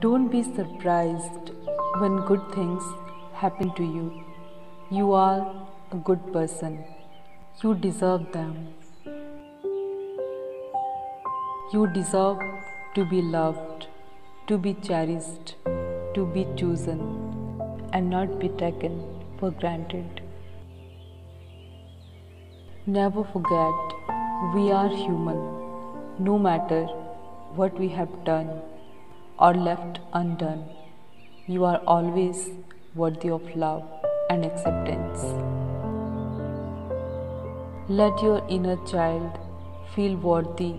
Don't be surprised when good things happen to you. You are a good person. You deserve them. You deserve to be loved, to be cherished, to be chosen, and not be taken for granted. Never forget we are human, no matter what we have done or left undone. You are always worthy of love and acceptance. Let your inner child feel worthy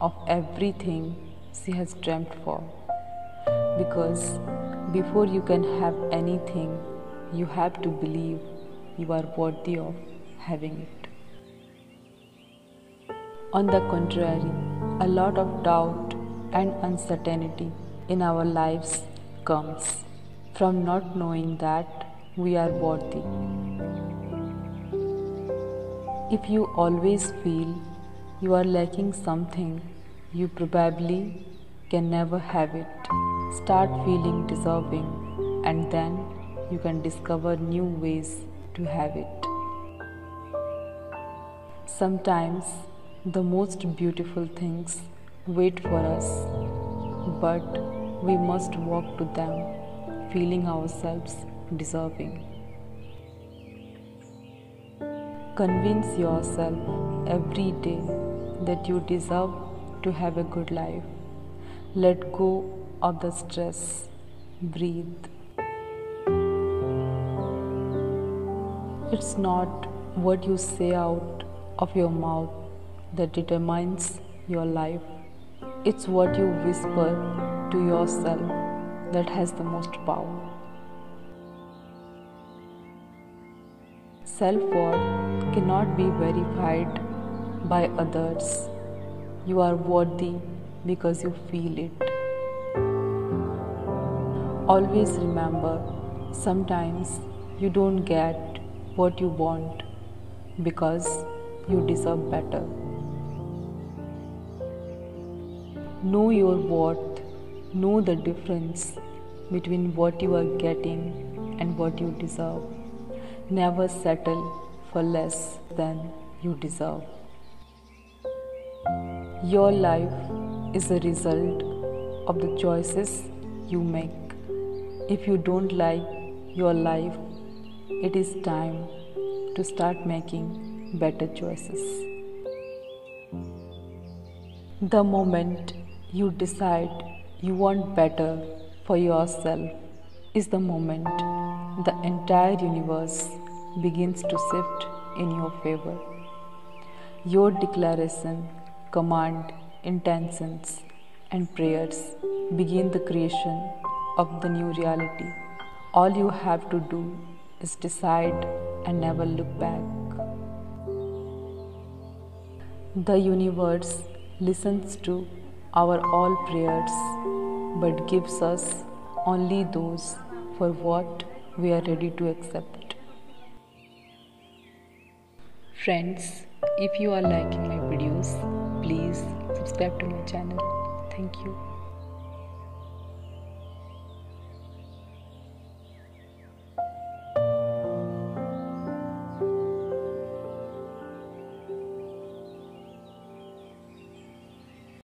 of everything she has dreamt for. Because before you can have anything, you have to believe you are worthy of having it. On the contrary, a lot of doubt and uncertainty in our lives comes from not knowing that we are worthy. If you always feel you are lacking something, you probably can never have it. Start feeling deserving, and then you can discover new ways to have it. Sometimes the most beautiful things wait for us, but we must walk to them feeling ourselves deserving. Convince yourself every day that you deserve to have a good life. Let go of the stress. Breathe. It's not what you say out of your mouth that determines your life. It's what you whisper to yourself that has the most power. Self worth cannot be verified by others. You are worthy because you feel it. Always remember sometimes you don't get what you want because you deserve better. Know your worth, know the difference between what you are getting and what you deserve. Never settle for less than you deserve. Your life is a result of the choices you make. If you don't like your life, it is time to start making better choices. The moment you decide you want better for yourself is the moment the entire universe begins to shift in your favor. Your declaration, command, intentions, and prayers begin the creation of the new reality. All you have to do is decide and never look back. The universe listens to our all prayers but gives us only those for what we are ready to accept. Friends, if you are liking my videos, please subscribe to my channel. Thank you.